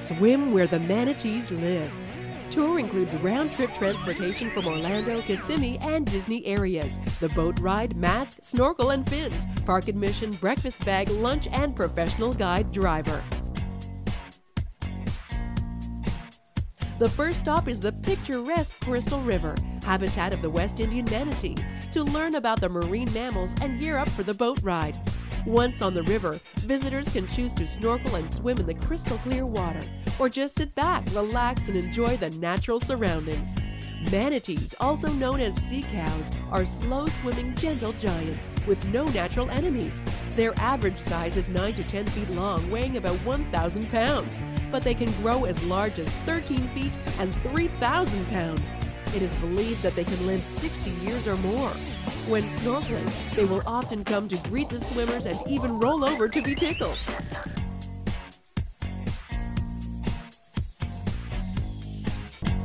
Swim where the manatees live. Tour includes round trip transportation from Orlando, Kissimmee, and Disney areas. The boat ride, mask, snorkel, and fins, park admission, breakfast bag, lunch, and professional guide driver. The first stop is the picturesque Crystal River, habitat of the West Indian manatee, to learn about the marine mammals and gear up for the boat ride. Once on the river, visitors can choose to snorkel and swim in the crystal clear water, or just sit back, relax, and enjoy the natural surroundings. Manatees, also known as sea cows, are slow swimming, gentle giants with no natural enemies. Their average size is 9 to 10 feet long, weighing about 1,000 pounds, but they can grow as large as 13 feet and 3,000 pounds. It is believed that they can live 60 years or more. When snorkeling, they will often come to greet the swimmers and even roll over to be tickled.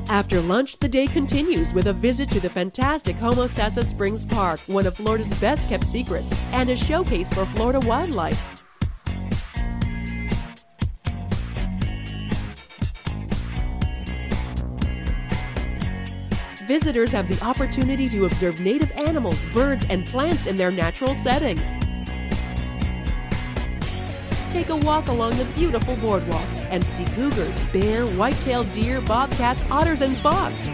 After lunch, the day continues with a visit to the fantastic Homosassa Springs Park, one of Florida's best kept secrets, and a showcase for Florida wildlife. Visitors have the opportunity to observe native animals, birds, and plants in their natural setting. Take a walk along the beautiful boardwalk and see cougars, bear, white-tailed deer, bobcats, otters, and fox.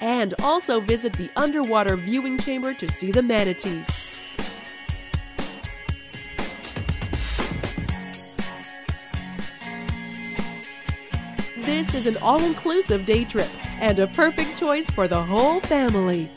And also visit the underwater viewing chamber to see the manatees. This is an all inclusive day trip and a perfect choice for the whole family.